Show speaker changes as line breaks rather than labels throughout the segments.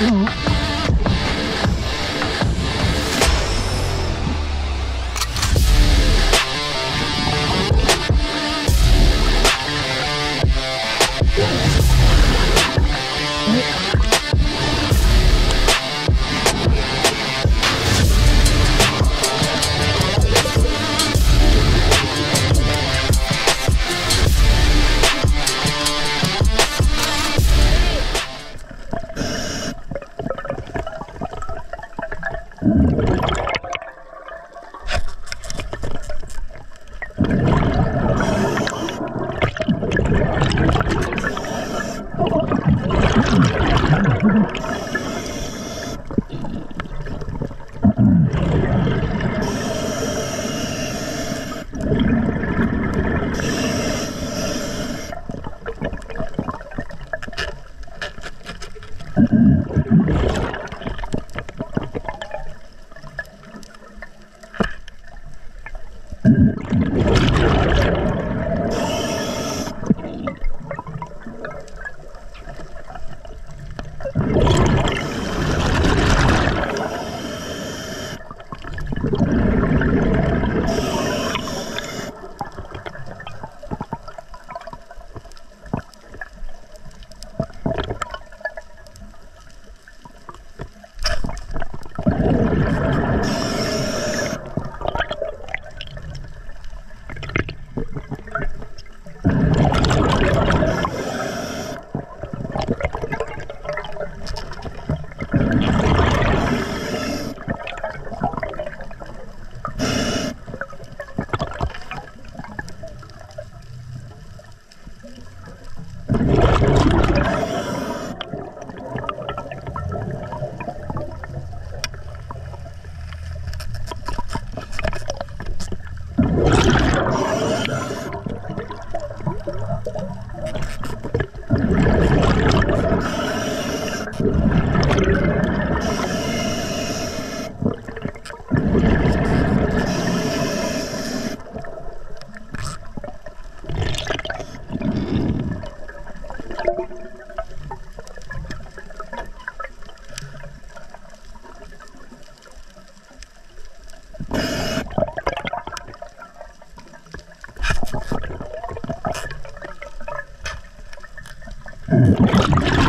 Mm-hmm. Ha ha ha. Thank mm. you.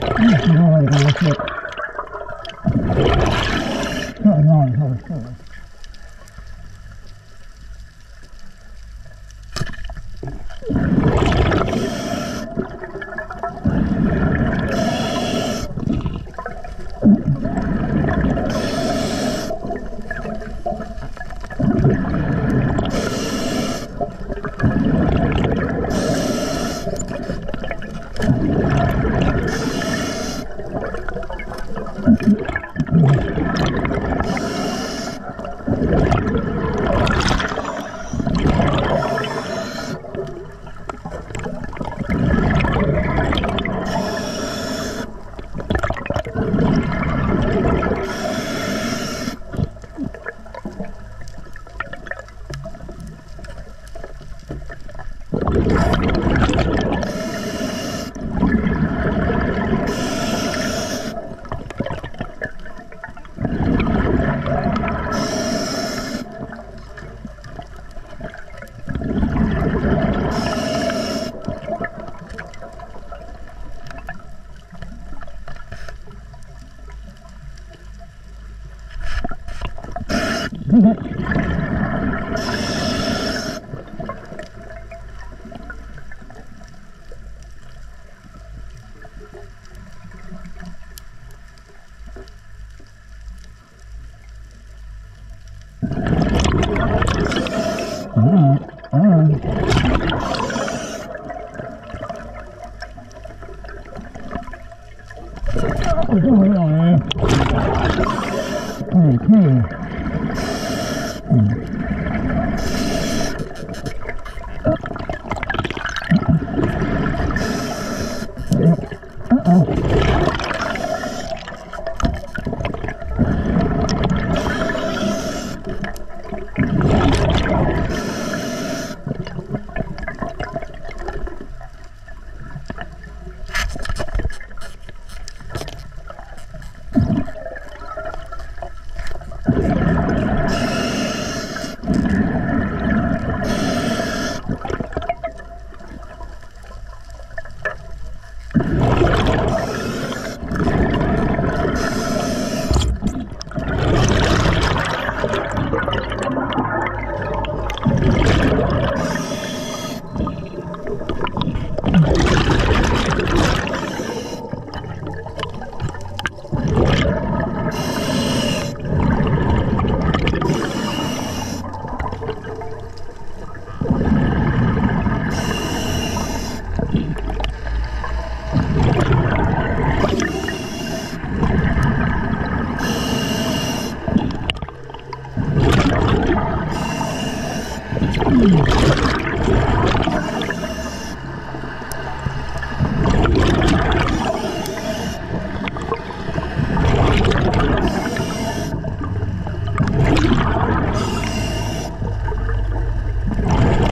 うん、
All mm. right.